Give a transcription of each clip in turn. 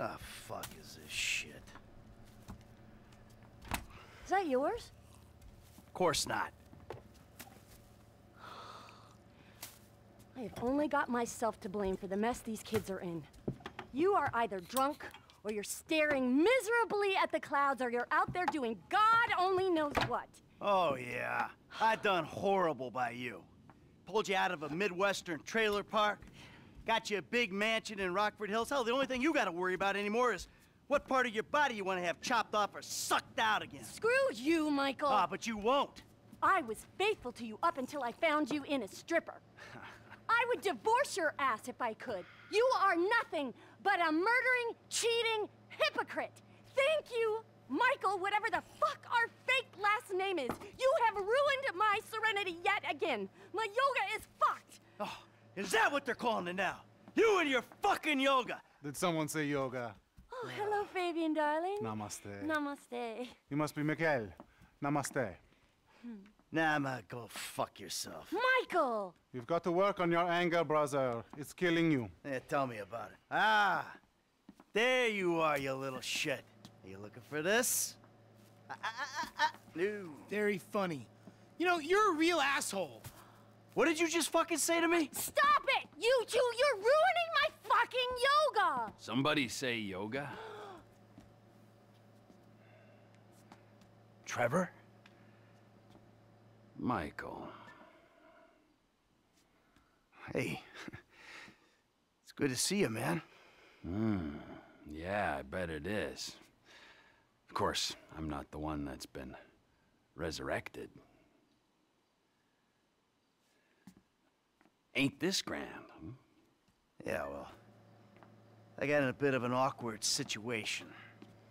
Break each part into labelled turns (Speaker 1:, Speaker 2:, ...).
Speaker 1: The fuck is this shit?
Speaker 2: Is that yours?
Speaker 1: Of course not.
Speaker 2: I have only got myself to blame for the mess these kids are in. You are either drunk, or you're staring miserably at the clouds, or you're out there doing God only knows what.
Speaker 1: Oh, yeah. I done horrible by you. Pulled you out of a Midwestern trailer park, got you a big mansion in Rockford Hills. Hell, the only thing you gotta worry about anymore is what part of your body you wanna have chopped off or sucked out again.
Speaker 2: Screw you, Michael!
Speaker 1: Ah, but you won't.
Speaker 2: I was faithful to you up until I found you in a stripper. I would divorce your ass if I could. You are nothing but a murdering, cheating hypocrite. Thank you, Michael, whatever the fuck our fake last name is. You have ruined my serenity yet again. My yoga is fucked.
Speaker 1: Oh, is that what they're calling it now? You and your fucking yoga.
Speaker 3: Did someone say yoga?
Speaker 2: Oh, hello, Fabian, darling.
Speaker 3: Namaste.
Speaker 2: Namaste.
Speaker 3: You must be Mikael. Namaste.
Speaker 1: Nah, ma, go fuck yourself.
Speaker 2: Michael!
Speaker 3: You've got to work on your anger, brother. It's killing you.
Speaker 1: Yeah, tell me about it. Ah, there you are, you little shit. Are you looking for this? Ah, ah, ah, ah, ah. No.
Speaker 4: Very funny. You know, you're a real asshole.
Speaker 1: What did you just fucking say to me?
Speaker 2: Stop it! You two, you're ruining my fucking yoga!
Speaker 5: Somebody say yoga?
Speaker 1: Trevor?
Speaker 5: Michael.
Speaker 1: Hey. it's good to see you, man.
Speaker 5: Hmm. Yeah, I bet it is. Of course, I'm not the one that's been resurrected. Ain't this grand, hmm?
Speaker 1: Yeah, well, I got in a bit of an awkward situation.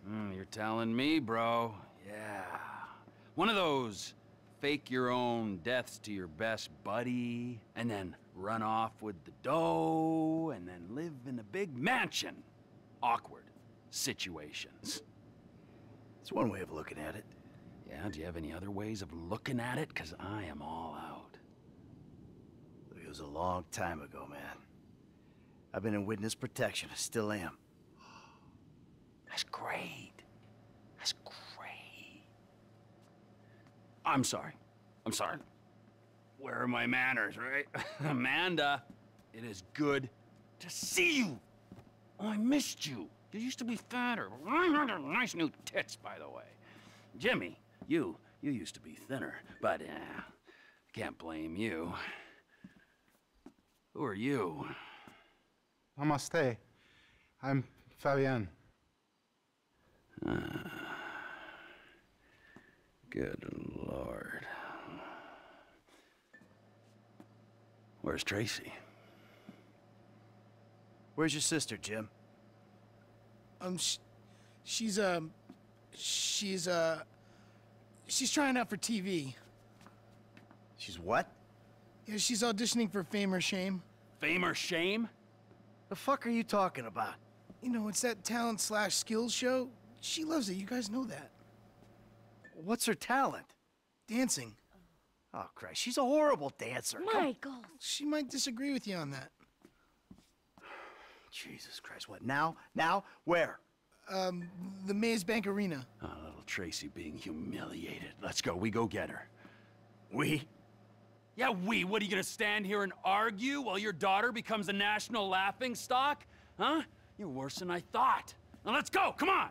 Speaker 5: Hmm, you're telling me, bro. Yeah. One of those fake your own deaths to your best buddy, and then run off with the dough, and then live in a big mansion. Awkward situations.
Speaker 1: It's one way of looking at it.
Speaker 5: Yeah, do you have any other ways of looking at it? Because I am all out.
Speaker 1: It was a long time ago, man. I've been in witness protection. I still am.
Speaker 5: That's great. That's great. I'm sorry. I'm sorry. Where are my manners, right? Amanda, it is good to see you. Oh, I missed you. You used to be fatter. Nice new tits, by the way. Jimmy, you, you used to be thinner, but uh, can't blame you. Who are you?
Speaker 3: Namaste. I'm Fabian.
Speaker 5: Good lord. Where's Tracy?
Speaker 1: Where's your sister, Jim?
Speaker 4: Um, sh she's um, she's uh, she's trying out for TV.
Speaker 1: She's what?
Speaker 4: Yeah, she's auditioning for Fame or Shame.
Speaker 5: Fame or shame?
Speaker 1: The fuck are you talking about?
Speaker 4: You know, it's that talent slash skills show. She loves it. You guys know that.
Speaker 1: What's her talent?
Speaker 4: Dancing.
Speaker 1: Oh, Christ, she's a horrible dancer. Come-
Speaker 2: Michael!
Speaker 4: She might disagree with you on that.
Speaker 1: Jesus Christ, what, now? Now? Where?
Speaker 4: Um, the Maze Bank Arena.
Speaker 5: Oh, little Tracy being humiliated. Let's go. We go get her.
Speaker 1: We?
Speaker 5: Yeah, we. What, are you gonna stand here and argue while your daughter becomes a national laughing stock? Huh? You're worse than I thought. Now let's go. Come on.